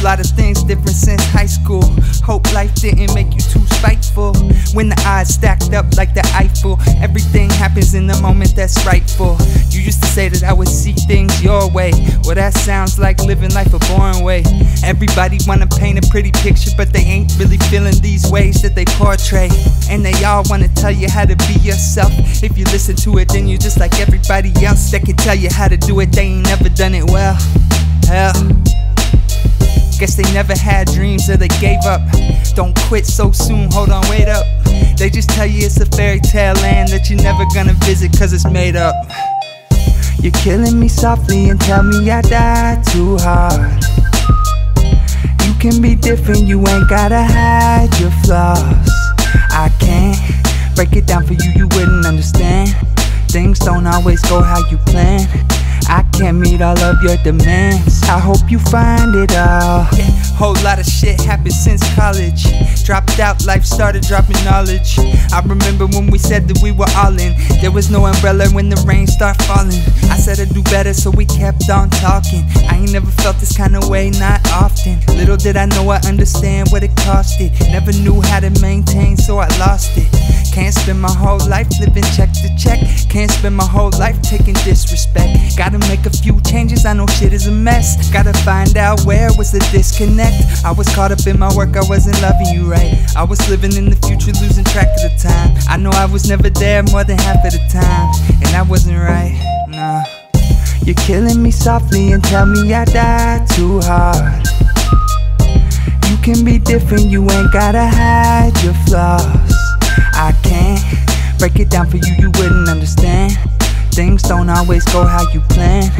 Whole lot of things different since high school. Hope life didn't make you too spiteful. When the odds stacked up like the Eiffel, everything happens in the moment that's rightful. You used to say that I would see things your way. Well, that sounds like living life a boring way. Everybody wanna paint a pretty picture, but they ain't really feeling these ways that they portray. And they all wanna tell you how to be yourself. If you listen to it, then you're just like everybody else that can tell you how to do it. They ain't never done it well. Hell. Guess they never had dreams or they gave up. Don't quit so soon, hold on, wait up. They just tell you it's a fairy tale land that you're never gonna visit cause it's made up. You're killing me softly and tell me I died too hard. You can be different, you ain't gotta hide your flaws. I can't break it down for you, you wouldn't understand. Things don't always go how you plan. I can't meet all of your demands. I hope you find it all. Yeah, whole lot of shit happened since college. Dropped out, life started dropping knowledge. I remember when we said that we were all in. There was no umbrella when the rain started falling. I said I'd do better, so we kept on talking. I ain't never felt this kind of way, not often. Little did I know I understand what it costed. Never knew how to maintain, so I lost it. Can't spend my whole life living check to check. Can't spend my whole life taking disrespect. Gotta make a few changes, I know shit is a mess. Gotta find out where was the disconnect. I was caught up in my work, I wasn't loving you right. I was living in the future, losing track of the time. I know I was never there more than half of the time. And I wasn't right, nah. You're killing me softly and tell me I died too hard. You can be different, you ain't gotta hide your flaws. I can't break it down for you, you wouldn't understand. Things don't always go how you plan.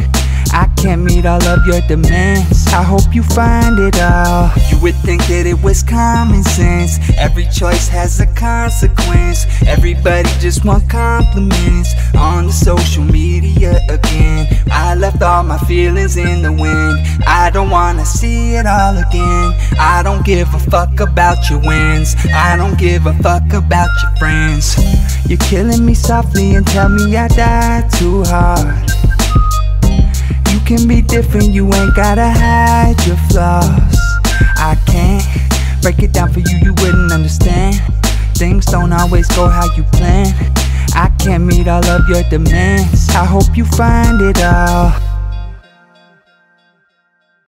I can't meet all of your demands. I hope you find it all. Would think that it was common sense. Every choice has a consequence. Everybody just want compliments on the social media again. I left all my feelings in the wind. I don't wanna see it all again. I don't give a fuck about your wins. I don't give a fuck about your friends. You're killing me softly and tell me I died too hard. You can be different, you ain't gotta hide your flaws. I can't break it down for you, you wouldn't understand. Things don't always go how you plan. I can't meet all of your demands. I hope you find it all.